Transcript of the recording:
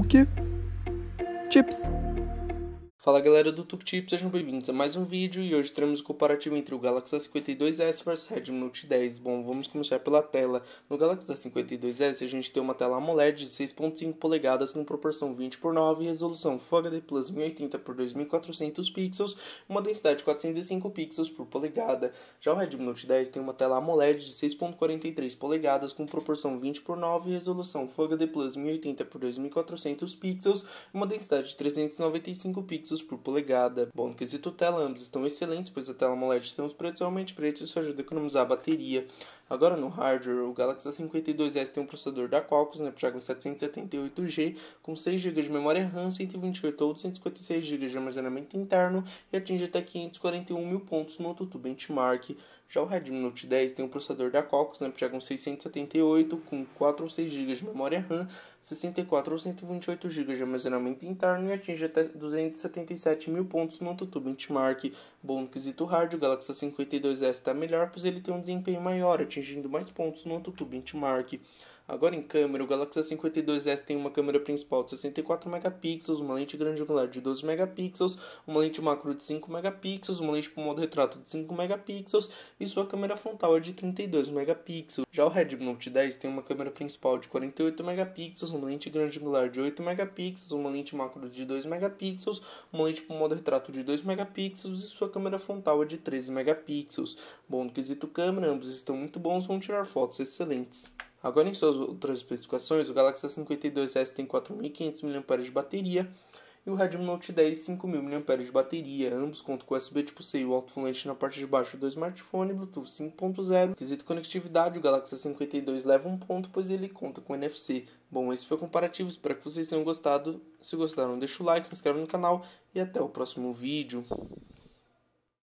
O quê? Fala galera do TukTip, sejam bem-vindos a mais um vídeo e hoje teremos o comparativo entre o Galaxy A52s vs Redmi Note 10. Bom, vamos começar pela tela. No Galaxy A52s a gente tem uma tela AMOLED de 6.5 polegadas com proporção 20 por 9 e resolução Full HD Plus 1080 por 2400 pixels, uma densidade de 405 pixels por polegada. Já o Redmi Note 10 tem uma tela AMOLED de 6.43 polegadas com proporção 20 por 9 e resolução Full HD Plus 1080 por 2400 pixels, uma densidade de 395 pixels por polegada. Bom, no quesito tela, ambos estão excelentes, pois a tela AMOLED tem os pretos realmente pretos e isso ajuda a economizar a bateria. Agora no hardware, o Galaxy A52s tem um processador da Qualcomm Snapdragon 778G com 6 GB de memória RAM, 128 ou 256 GB de armazenamento interno e atinge até 541 mil pontos no AnTuTu Benchmark. Já o Redmi Note 10 tem um processador da Qualcomm Snapdragon 678 com 4 ou 6 GB de memória RAM, 64 ou 128 GB de armazenamento interno e atinge até 277 mil pontos no AnTuTu Benchmark. Bom, quesito hardware, o Galaxy A52s está melhor, pois ele tem um desempenho maior, atingindo mais pontos no AnTuTu Benchmark. Agora em câmera, o Galaxy A52s tem uma câmera principal de 64 megapixels, uma lente grande angular de 12 megapixels, uma lente macro de 5 megapixels, uma lente com modo retrato de 5 megapixels e sua câmera frontal é de 32 megapixels. Já o Redmi Note 10 tem uma câmera principal de 48 megapixels, uma lente grande angular de 8 megapixels, uma lente macro de 2 megapixels, uma lente com modo retrato de 2 megapixels e sua câmera frontal é de 13 megapixels. Bom, no quesito câmera, ambos estão muito bons, vão tirar fotos excelentes. Agora, em suas outras especificações, o Galaxy A52s tem 4.500 mAh de bateria e o Redmi Note 10 5.000 mAh de bateria. Ambos contam com USB tipo C e o alto-falante na parte de baixo do smartphone, Bluetooth 5.0. Quesito conectividade, o Galaxy A52 leva um ponto, pois ele conta com NFC. Bom, esse foi o comparativo, espero que vocês tenham gostado. Se gostaram, deixa o like, se inscreve no canal e até o próximo vídeo.